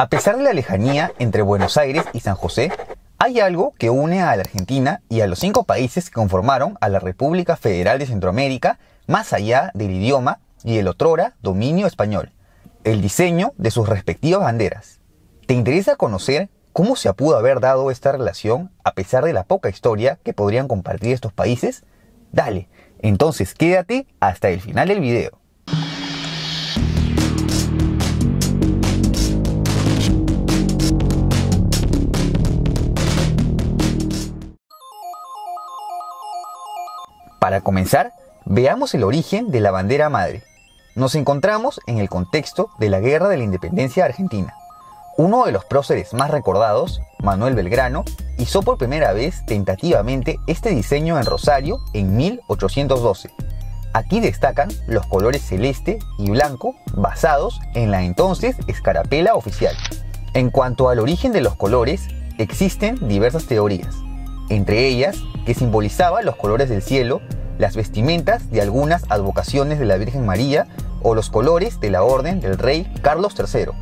A pesar de la lejanía entre Buenos Aires y San José, hay algo que une a la Argentina y a los cinco países que conformaron a la República Federal de Centroamérica más allá del idioma y el otrora dominio español, el diseño de sus respectivas banderas. ¿Te interesa conocer cómo se pudo haber dado esta relación a pesar de la poca historia que podrían compartir estos países? Dale, entonces quédate hasta el final del video. Para comenzar, veamos el origen de la bandera madre. Nos encontramos en el contexto de la Guerra de la Independencia Argentina. Uno de los próceres más recordados, Manuel Belgrano, hizo por primera vez tentativamente este diseño en Rosario en 1812. Aquí destacan los colores celeste y blanco basados en la entonces escarapela oficial. En cuanto al origen de los colores, existen diversas teorías, entre ellas que simbolizaba los colores del cielo, las vestimentas de algunas advocaciones de la Virgen María o los colores de la orden del rey Carlos III.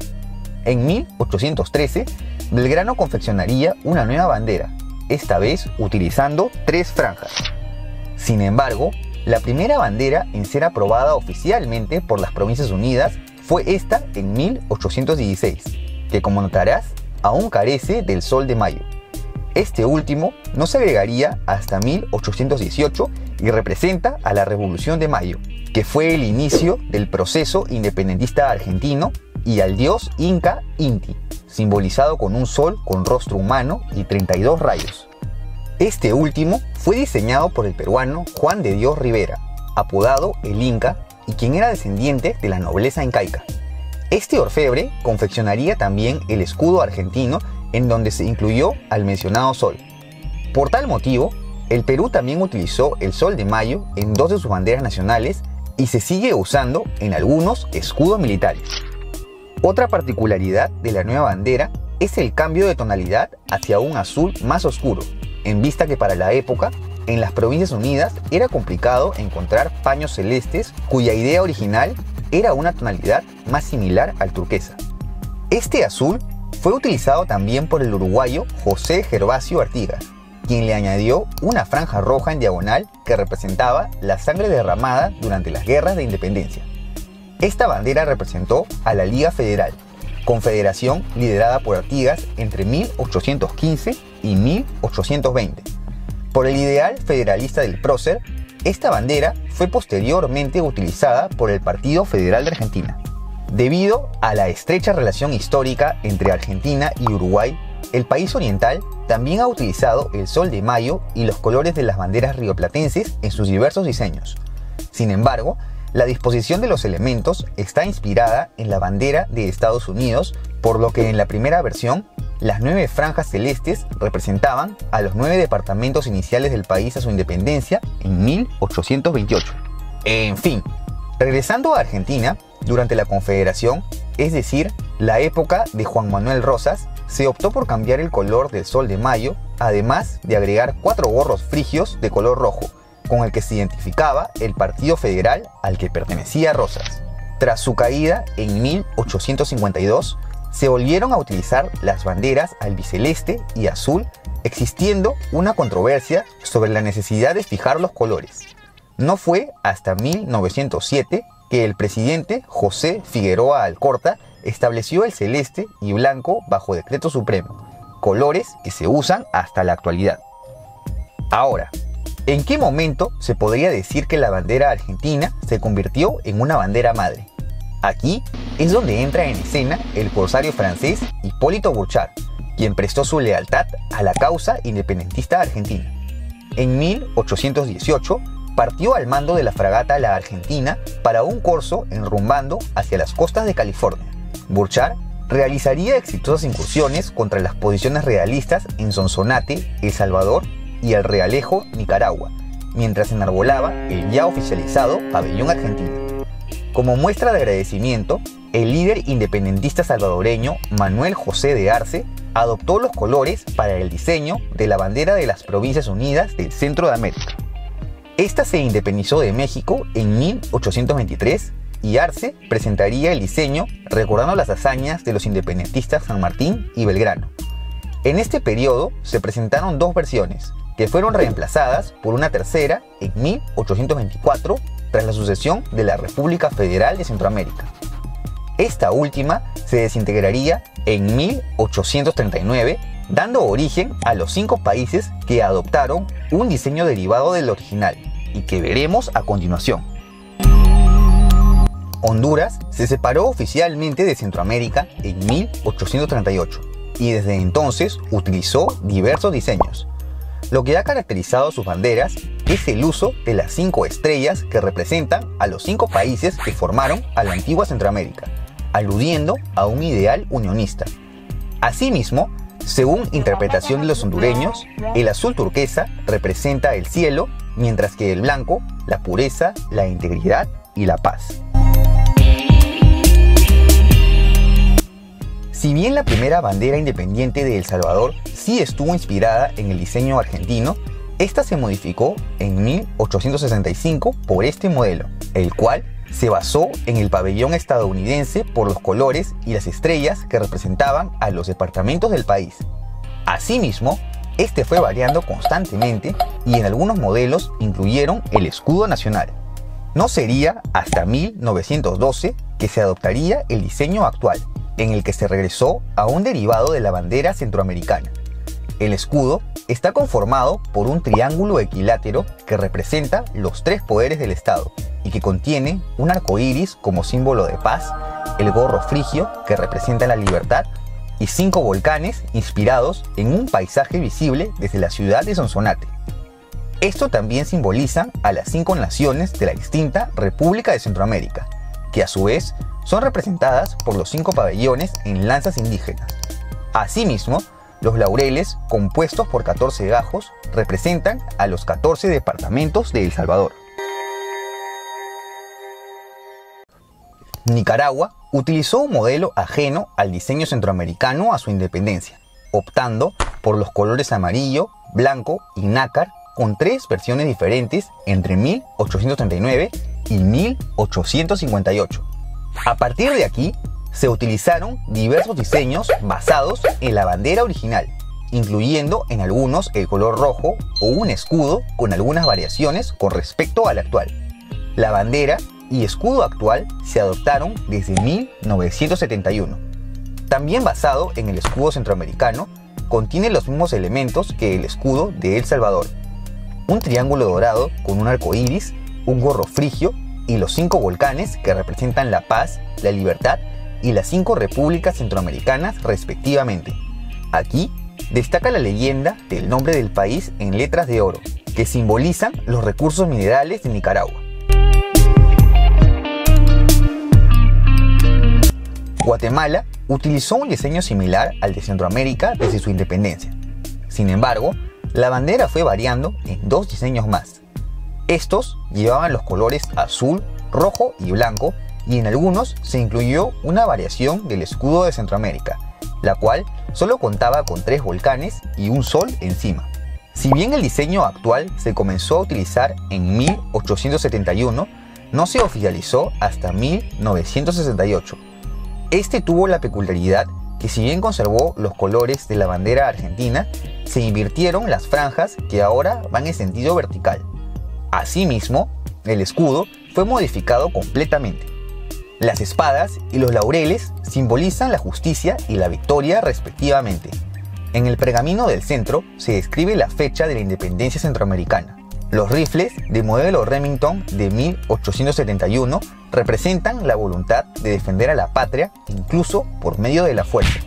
En 1813, Belgrano confeccionaría una nueva bandera, esta vez utilizando tres franjas. Sin embargo, la primera bandera en ser aprobada oficialmente por las Provincias Unidas fue esta en 1816, que como notarás, aún carece del sol de mayo. Este último no se agregaría hasta 1818 y representa a la Revolución de Mayo, que fue el inicio del proceso independentista argentino, y al dios inca Inti, simbolizado con un sol con rostro humano y 32 rayos. Este último fue diseñado por el peruano Juan de Dios Rivera, apodado el Inca y quien era descendiente de la nobleza incaica. Este orfebre confeccionaría también el escudo argentino en donde se incluyó al mencionado sol. Por tal motivo, el Perú también utilizó el sol de mayo en dos de sus banderas nacionales y se sigue usando en algunos escudos militares. Otra particularidad de la nueva bandera es el cambio de tonalidad hacia un azul más oscuro, en vista que para la época, en las Provincias Unidas era complicado encontrar paños celestes cuya idea original era una tonalidad más similar al turquesa. Este azul fue utilizado también por el uruguayo José Gervasio Artigas, quien le añadió una franja roja en diagonal que representaba la sangre derramada durante las guerras de independencia. Esta bandera representó a la Liga Federal, confederación liderada por Artigas entre 1815 y 1820. Por el ideal federalista del prócer, esta bandera fue posteriormente utilizada por el Partido Federal de Argentina. Debido a la estrecha relación histórica entre Argentina y Uruguay, el país oriental también ha utilizado el sol de mayo y los colores de las banderas rioplatenses en sus diversos diseños. Sin embargo, la disposición de los elementos está inspirada en la bandera de Estados Unidos, por lo que en la primera versión, las nueve franjas celestes representaban a los nueve departamentos iniciales del país a su independencia en 1828. En fin, regresando a Argentina, durante la Confederación, es decir, la época de Juan Manuel Rosas, se optó por cambiar el color del sol de mayo, además de agregar cuatro gorros frigios de color rojo, con el que se identificaba el Partido Federal al que pertenecía Rosas. Tras su caída en 1852, se volvieron a utilizar las banderas albiceleste y azul, existiendo una controversia sobre la necesidad de fijar los colores. No fue hasta 1907 que el presidente José Figueroa Alcorta estableció el celeste y blanco bajo decreto supremo, colores que se usan hasta la actualidad. Ahora, ¿en qué momento se podría decir que la bandera argentina se convirtió en una bandera madre? Aquí es donde entra en escena el corsario francés Hipólito Burchard, quien prestó su lealtad a la causa independentista argentina. En 1818, partió al mando de la fragata La Argentina para un corso enrumbando hacia las costas de California. Burchard realizaría exitosas incursiones contra las posiciones realistas en Sonsonate, El Salvador y El Realejo, Nicaragua, mientras enarbolaba el ya oficializado pabellón argentino. Como muestra de agradecimiento, el líder independentista salvadoreño Manuel José de Arce adoptó los colores para el diseño de la bandera de las Provincias Unidas del Centro de América. Esta se independizó de México en 1823 y Arce presentaría el diseño recordando las hazañas de los independentistas San Martín y Belgrano. En este periodo se presentaron dos versiones, que fueron reemplazadas por una tercera en 1824 tras la sucesión de la República Federal de Centroamérica. Esta última se desintegraría en 1839, dando origen a los cinco países que adoptaron un diseño derivado del original y que veremos a continuación. Honduras se separó oficialmente de Centroamérica en 1838 y desde entonces utilizó diversos diseños. Lo que ha caracterizado sus banderas es el uso de las cinco estrellas que representan a los cinco países que formaron a la antigua Centroamérica, aludiendo a un ideal unionista. Asimismo, según interpretación de los hondureños, el azul turquesa representa el cielo, mientras que el blanco la pureza, la integridad y la paz. Si bien la primera bandera independiente de El Salvador sí estuvo inspirada en el diseño argentino, esta se modificó en 1865 por este modelo, el cual se basó en el pabellón estadounidense por los colores y las estrellas que representaban a los departamentos del país. Asimismo, este fue variando constantemente y en algunos modelos incluyeron el escudo nacional. No sería hasta 1912 que se adoptaría el diseño actual, en el que se regresó a un derivado de la bandera centroamericana. El escudo está conformado por un triángulo equilátero que representa los tres poderes del Estado y que contiene un arco iris como símbolo de paz, el gorro frigio que representa la libertad y cinco volcanes inspirados en un paisaje visible desde la ciudad de Sonsonate. Esto también simboliza a las cinco naciones de la distinta República de Centroamérica, que a su vez son representadas por los cinco pabellones en lanzas indígenas. Asimismo, los laureles, compuestos por 14 gajos, representan a los 14 departamentos de El Salvador. Nicaragua utilizó un modelo ajeno al diseño centroamericano a su independencia, optando por los colores amarillo, blanco y nácar con tres versiones diferentes entre 1839 y 1858. A partir de aquí, se utilizaron diversos diseños basados en la bandera original, incluyendo en algunos el color rojo o un escudo con algunas variaciones con respecto al actual. La bandera y escudo actual se adoptaron desde 1971. También basado en el escudo centroamericano, contiene los mismos elementos que el escudo de El Salvador. Un triángulo dorado con un arco iris, un gorro frigio y los cinco volcanes que representan la paz, la libertad y las cinco repúblicas centroamericanas respectivamente. Aquí destaca la leyenda del nombre del país en letras de oro, que simbolizan los recursos minerales de Nicaragua. Guatemala utilizó un diseño similar al de Centroamérica desde su independencia. Sin embargo, la bandera fue variando en dos diseños más, estos llevaban los colores azul, rojo y blanco y en algunos se incluyó una variación del escudo de Centroamérica, la cual solo contaba con tres volcanes y un sol encima. Si bien el diseño actual se comenzó a utilizar en 1871, no se oficializó hasta 1968. Este tuvo la peculiaridad que si bien conservó los colores de la bandera argentina, se invirtieron las franjas que ahora van en sentido vertical. Asimismo, el escudo fue modificado completamente. Las espadas y los laureles simbolizan la justicia y la victoria respectivamente. En el pergamino del centro se describe la fecha de la independencia centroamericana. Los rifles de modelo Remington de 1871 representan la voluntad de defender a la patria incluso por medio de la fuerza.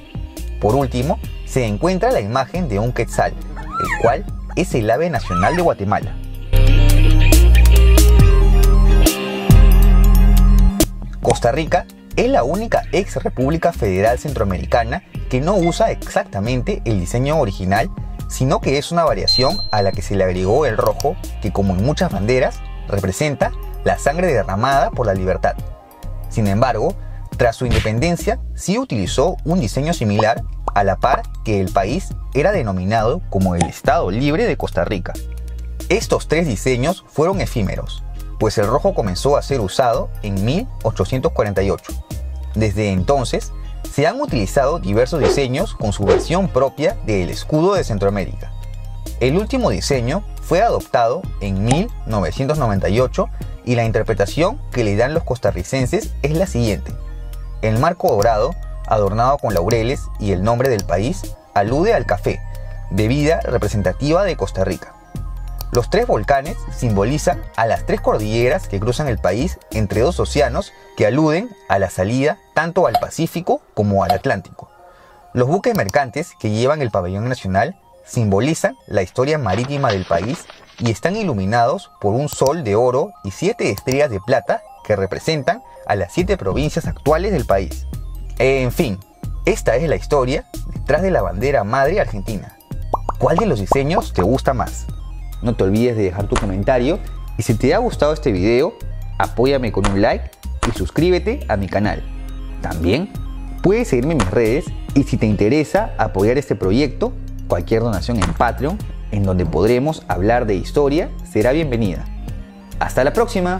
Por último, se encuentra la imagen de un quetzal, el cual es el ave nacional de Guatemala. Costa Rica es la única ex república federal centroamericana que no usa exactamente el diseño original, sino que es una variación a la que se le agregó el rojo, que como en muchas banderas, representa la sangre derramada por la libertad. Sin embargo, tras su independencia, sí utilizó un diseño similar a la par que el país era denominado como el Estado Libre de Costa Rica. Estos tres diseños fueron efímeros, pues el rojo comenzó a ser usado en 1848. Desde entonces, se han utilizado diversos diseños con su versión propia del escudo de Centroamérica. El último diseño fue adoptado en 1998 y la interpretación que le dan los costarricenses es la siguiente. El marco dorado, adornado con laureles y el nombre del país, alude al café, bebida representativa de Costa Rica. Los tres volcanes simbolizan a las tres cordilleras que cruzan el país entre dos océanos que aluden a la salida tanto al Pacífico como al Atlántico. Los buques mercantes que llevan el pabellón nacional simbolizan la historia marítima del país y están iluminados por un sol de oro y siete estrellas de plata que representan a las siete provincias actuales del país. En fin, esta es la historia detrás de la bandera madre argentina. ¿Cuál de los diseños te gusta más? No te olvides de dejar tu comentario y si te ha gustado este video, apóyame con un like y suscríbete a mi canal. También puedes seguirme en mis redes y si te interesa apoyar este proyecto, cualquier donación en Patreon, en donde podremos hablar de historia, será bienvenida. Hasta la próxima.